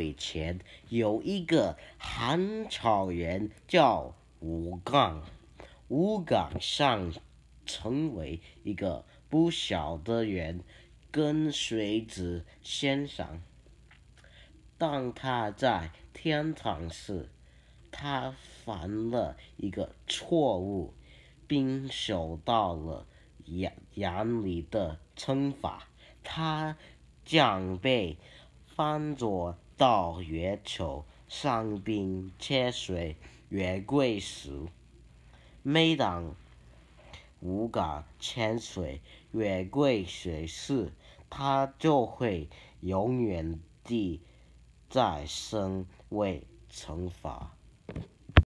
以前，有一个寒草人叫吴刚。吴刚上成为一个不孝的人，跟随子先生。当他在天堂时，他犯了一个错误，并受到了严严厉的惩罚。他将被放逐到月球上，并切水月桂时。每当乌鸦切碎月桂水时，他就会永远地再生为惩罚。